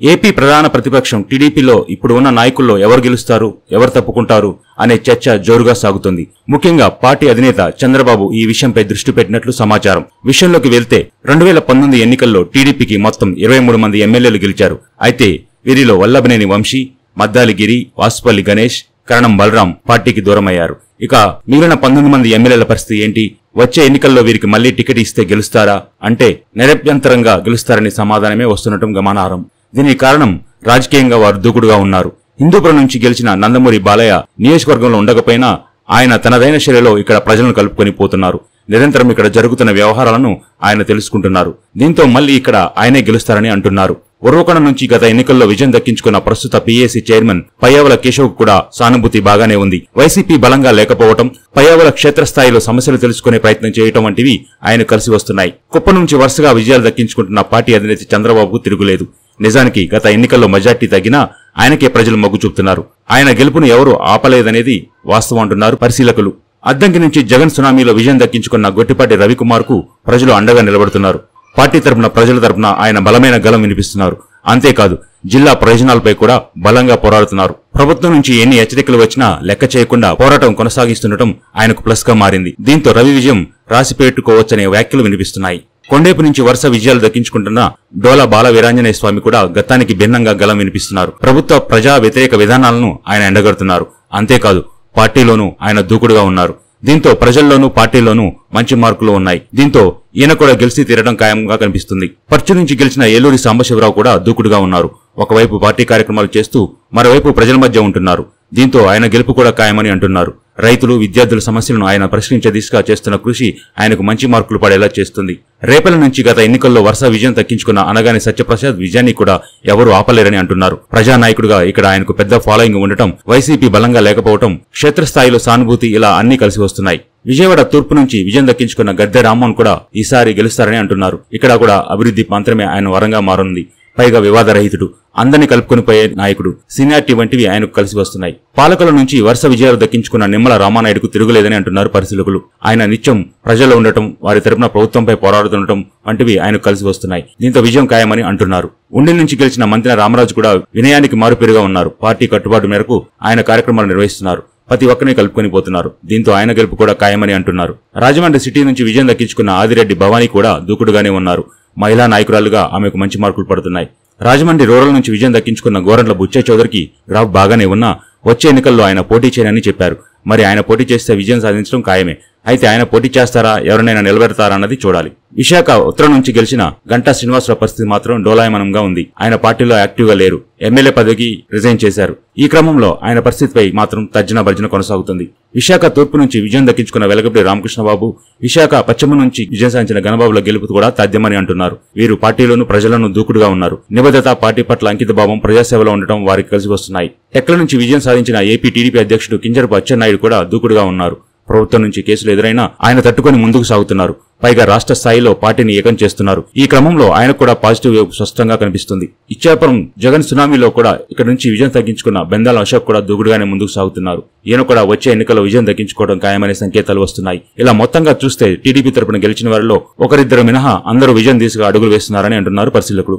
AP ప్రధాన ప్రతిపక్షం టీడీపీలో ఇప్పుడు ఉన్న నాయకుల్లో ఎవరు గెలుస్తారు ఎవరు తప్పుకుంటారు అనే చర్చ జోరుగా సాగుతుంది. ముఖ్యంగా పార్టీ అధినేత చంద్రబాబు ఈ విషయంపై దృష్టి పెట్టినట్లు సమాచారం. విషయంలోకి వెళ్తే రెండు వేల పంతొమ్మిది ఎన్నికల్లో టీడీపీకి మొత్తం ఇరవై మూడు మంది ఎమ్మెల్యేలు గెలిచారు. అయితే వీరిలో వల్లభనేని వంశీ మద్దాలిగిరి వాసుపల్లి గణేష్ కరణం బలరాం పార్టీకి దూరమయ్యారు. ఇక మిగిలిన పంతొమ్మిది మంది ఎమ్మెల్యేల పరిస్థితి ఏంటి? వచ్చే ఎన్నికల్లో వీరికి మళ్ళీ టికెట్ ఇస్తే గెలుస్తారా? అంటే నిరభ్యంతరంగా గెలుస్తారని సమాధానమే వస్తుండటం గమనార్హం. దీనికి కారణం రాజకీయంగా వారు దూకుడుగా ఉన్నారు. హిందూపురం నుంచి గెలిచిన నందమూరి బాలయ్య నియోజకవర్గంలో ఉండకపోయినా ఆయన తనదైన శైలిలో ఇక్కడ ప్రజలను కలుపుకొని పోతున్నారు. నిరంతరం ఇక్కడ జరుగుతున్న వ్యవహారాలను ఆయన తెలుసుకుంటున్నారు. దీంతో మళ్ళీ ఇక్కడ ఆయనే గెలుస్తారని అంటున్నారు. ఉర్వకొండ నుంచి గత ఎన్నికల్లో విజయం దక్కించుకున్న ప్రస్తుత పీఏసీ చైర్మన్ పయ్యావల కేశవ్ కూడా సానుభూతి బాగానే ఉంది. వైసీపీ బలంగా లేకపోవటం పయ్యావల క్షేత్రస్థాయిలో సమస్యలు తెలుసుకునే ప్రయత్నం చేయటం వంటివి ఆయన కలిసి వస్తున్నాయి. కుప్ప నుంచి వరుసగా విజయాలు దక్కించుకుంటున్న పార్టీ అధినేత చంద్రబాబుకు తిరుగులేదు. నిజానికి గత ఎన్నికల్లో మెజార్టీ తగ్గినా ఆయనకే ప్రజలు మొగ్గు చూపుతున్నారు. ఆయన గెలుపును ఎవరూ ఆపలేదనేది వాస్తవం అంటున్నారు పరిశీలకులు. అద్దంకి నుంచి జగన్ సునామీలో విజయం దక్కించుకున్న గొట్టిపాటి రవికుమార్కు ప్రజలు అండగా నిలబడుతున్నారు. పార్టీ తరపున ప్రజల తరపున ఆయన బలమైన గలం వినిపిస్తున్నారు. అంతేకాదు జిల్లా ప్రయోజనాలపై కూడా బలంగా పోరాడుతున్నారు. ప్రభుత్వం నుంచి ఎన్ని హెచ్చరికలు వచ్చినా లెక్క చేయకుండా పోరాటం కొనసాగిస్తుండటం ఆయనకు ప్లస్గా మారింది. దీంతో రవి విజయం రాసిపెట్టుకోవచ్చనే వ్యాఖ్యలు వినిపిస్తున్నాయి. కొండేపు నుంచి వరుస విజయాలు దక్కించుకుంటున్న డోలా బాల వీరాంజనేయ స్వామి కూడా గతానికి భిన్నంగా గలం వినిపిస్తున్నారు. ప్రభుత్వ ప్రజా వ్యతిరేక విధానాలను ఆయన ఎండగడుతున్నారు. అంతేకాదు పార్టీలోనూ ఆయన దూకుడుగా ఉన్నారు. దీంతో ప్రజల్లోనూ పార్టీలోనూ మంచి మార్కులు ఉన్నాయి. దీంతో ఈయన కూడా గెలిచి తీరడం ఖాయంగా కనిపిస్తుంది. పర్చు నుంచి గెలిచిన ఏలూరి సాంబశివరావు కూడా దూకుడుగా ఉన్నారు. ఒకవైపు పార్టీ కార్యక్రమాలు చేస్తూ మరోవైపు ప్రజల మధ్య ఉంటున్నారు. దీంతో ఆయన గెలుపు కూడా ఖాయమని అంటున్నారు. రైతులు విద్యార్థుల సమస్యలను ఆయన పరిష్కరించే దిశగా చేస్తున్న కృషి ఆయనకు మంచి మార్కులు పడేలా చేస్తుంది. రేపల నుంచి గత ఎన్నికల్లో వరుస విజయం దక్కించుకున్న అనగాని సత్యప్రసాద్ విజయాన్ని కూడా ఎవరూ ఆపలేరని అంటున్నారు. ప్రజానాయకుడిగా ఇక్కడ ఆయనకు పెద్ద ఫాలోయింగ్ ఉండటం వైసీపీ బలంగా లేకపోవటం క్షేత్రస్థాయిలో సానుభూతి ఇలా అన్ని కలిసి వస్తున్నాయి. విజయవాడ తూర్పు నుంచి విజయం దక్కించుకున్న గద్దె రామ్మోహన్ కూడా ఈసారి గెలుస్తారని అంటున్నారు. ఇక్కడ కూడా అభివృద్ధి మాత్రమే ఆయన వరంగా మారుంది. పైగా వివాదరహితుడు అందరిని కలుపుకొని పోయే నాయకుడు సీనియారిటీ వంటివి ఆయనకు కలిసి వస్తున్నాయి. పాలకుల నుంచి వరుస విజయాలు దక్కించుకున్న నిమ్మల రామానాయుడుకు తిరుగులేదని అంటున్నారు పరిశీలకులు. ఆయన నిత్యం ప్రజల్లో ఉండటం వారి తరపున ప్రభుత్వంపై పోరాడుతుండటం వంటివి ఆయనకు కలిసి వస్తున్నాయి. దీంతో విజయం ఖాయమని అంటున్నారు. ఉండి నుంచి గెలిచిన మంత్రి రామరాజు కూడా వినయానికి మారుపేరుగా ఉన్నారు. పార్టీ కట్టుబాటు మేరకు ఆయన కార్యక్రమాలు నిర్వహిస్తున్నారు. ప్రతి ఒక్కరిని కలుపుకొని పోతున్నారు. దీంతో ఆయన గెలుపు కూడా ఖాయమని అంటున్నారు. రాజమండ్రి సిటీ నుంచి విజయం దక్కించుకున్న ఆదిరెడ్డి భవానీ కూడా దూకుడుగానే ఉన్నారు. మహిళా నాయకురాలుగా ఆమెకు మంచి మార్కులు పడుతున్నాయి. రాజమండ్రి రూరల్ నుంచి విజయం దక్కించుకున్న గోరంట్ల బుచ్చయ్య చౌదరికి గ్రాఫ్ బాగానే ఉన్నా వచ్చే ఎన్నికల్లో ఆయన పోటీ చేయనని చెప్పారు. మరి ఆయన పోటీ చేస్తే విజయం సాధించడం ఖాయమే. అయితే ఆయన పోటీ చేస్తారా? ఎవరినైనా నిలబెడతారా అన్నది చూడాలి. విశాఖ ఉత్తరం నుంచి గెలిచిన గంటా శ్రీనివాసరావు పరిస్థితి మాత్రం డోలాయమనంగా ఉంది. ఆయన పార్టీలో యాక్టివ్గా లేరు. ఎమ్మెల్యే పదవికి రిజైన్ చేశారు. ఈ క్రమంలో ఆయన పరిస్థితిపై మాత్రం తర్జన భర్జన కొనసాగుతుంది. విశాఖ తూర్పు నుంచి విజయం దక్కించుకున్న వెలగపల్లి రామకృష్ణబాబు విశాఖ పశ్చిమ నుంచి విజయం సాధించిన గణబాబుల గెలుపు కూడా తథ్యమని అంటున్నారు. వీరు పార్టీలోనూ ప్రజలను దూకుడుగా ఉన్నారు. నిబద్ధత పార్టీ పట్ల అంకితభావం ప్రజాసేవలో ఉండటం వారికి కలిసి వస్తున్నాయి. టెక్ల నుంచి విజయం సాధించిన ఏపీ టీడీపీ అధ్యక్షుడు కింజరపు అచ్చెన్నాయుడు కూడా దూకుడుగా ఉన్నారు. ప్రభుత్వం నుంచి కేసులు ఎదురైనా ఆయన తట్టుకొని ముందుకు సాగుతున్నారు. పైగా రాష్ట్ర స్థాయిలో పార్టీని ఏకం చేస్తున్నారు. ఈ క్రమంలో ఆయన కూడా పాజిటివ్ వేవ్ స్పష్టంగా కనిపిస్తుంది. ఇచ్చాపురం జగన్ సునామీలో కూడా ఇక్కడ నుంచి విజయం తగ్గించుకున్న బెందాల అశోక్ కూడా దూకుడుగానే ముందుకు సాగుతున్నారు. ఈయన కూడా వచ్చే ఎన్నికల్లో విజయం దక్కించుకోవడం ఖాయమనే సంకేతాలు వస్తున్నాయి. ఇలా మొత్తంగా చూస్తే టీడీపీ తరపున గెలిచిన వారిలో ఒకరిద్దరు మినహా అందరూ విజయం దిశగా అడుగులు వేస్తున్నారని అంటున్నారు పరిశీలకులు.